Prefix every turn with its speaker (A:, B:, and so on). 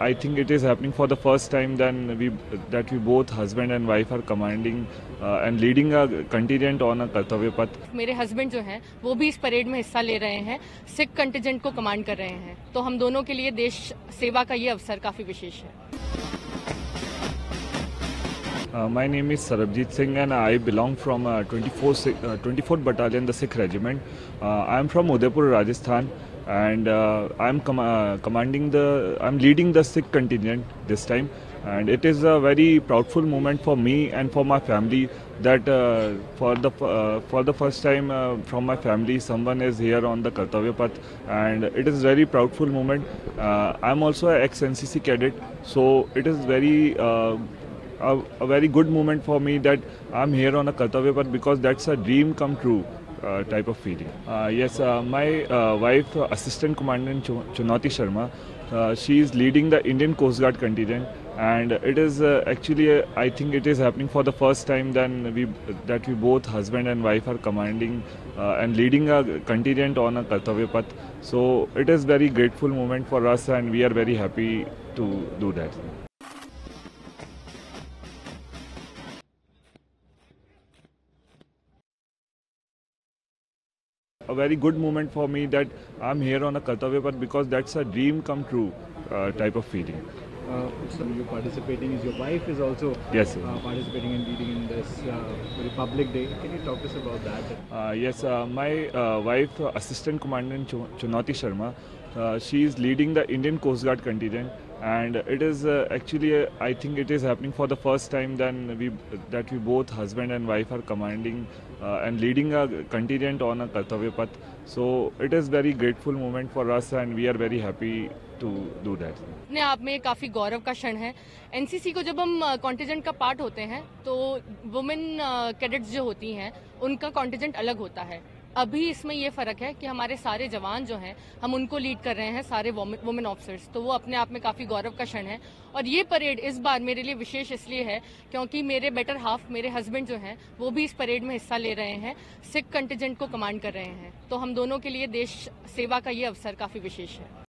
A: I think it is happening for the first time then we that we both husband and wife are commanding uh, and leading a contingent on a Kartavya Path.
B: मेरे husband जो हैं वो भी इस parade में हिस्सा ले रहे हैं सिख कंटिजेंट को कमांड कर रहे हैं तो हम दोनों के लिए देश सेवा का ये अवसर काफ़ी विशेष है
A: Uh, my name is Sarabjit Singh and I belong from uh, 24 Si- uh, 24th Battalion, the Sikh Regiment. Uh, I am from Udaipur, Rajasthan, and uh, I am com- uh, commanding the. I am leading the Sikh contingent this time, and it is a very proudful moment for me and for my family that uh, for the uh, for the first time uh, from my family someone is here on the Kartavya Path, and it is very proudful moment. Uh, I am also an ex NCC cadet, so it is very. Uh, a, a very good moment for me that I'm here on a Kartavya Path because that's a dream come true uh, type of feeling. Uh, yes, uh, my uh, wife, Assistant Commandant Ch- Chunati Sharma, she is leading the Indian Coast Guard contingent and it is uh, actually uh, I think it is happening for the first time then we that we both husband and wife are commanding uh, and leading a contingent on a Kartavya Path. So it is very grateful moment for us and we are very happy to do that. A very good moment for me that I'm here on a Kartavya Path because that's a dream come true uh, type of feeling.
C: Uh, so you're participating. Is your wife is also
A: Yes,
C: uh, participating and leading in this uh, Republic Day? Can you talk to us about that?
A: Uh, yes, uh, my uh, wife, Assistant Commandant Ch- Chunati Sharma, uh, she is leading the Indian Coast Guard contingent, and it is uh, actually uh, I think it is happening for the first time then we that we both husband and wife are commanding uh, and leading a contingent on a Kartavya Path. So it is very grateful moment for us, and we are very happy to do that.
B: अपने आप में काफ़ी गौरव का क्षण है NCC को जब हम कॉन्टिजेंट का पार्ट होते हैं तो वुमेन कैडेट्स जो होती हैं उनका कॉन्टिजेंट अलग होता है अभी इसमें ये फ़र्क है कि हमारे सारे जवान जो हैं, हम उनको लीड कर रहे हैं, सारे वुमेन ऑफिसर्स तो वो अपने आप में काफ़ी गौरव का क्षण है। और ये परेड इस बार मेरे लिए विशेष इसलिए है क्योंकि मेरे बेटर हाफ़ मेरे हस्बैंड जो हैं, वो भी इस परेड में हिस्सा ले रहे हैं, सिख कंटिजेंट को कमांड कर रहे हैं। तो हम दोनों के लिए देश सेवा का ये अवसर काफ़ी विशेष है।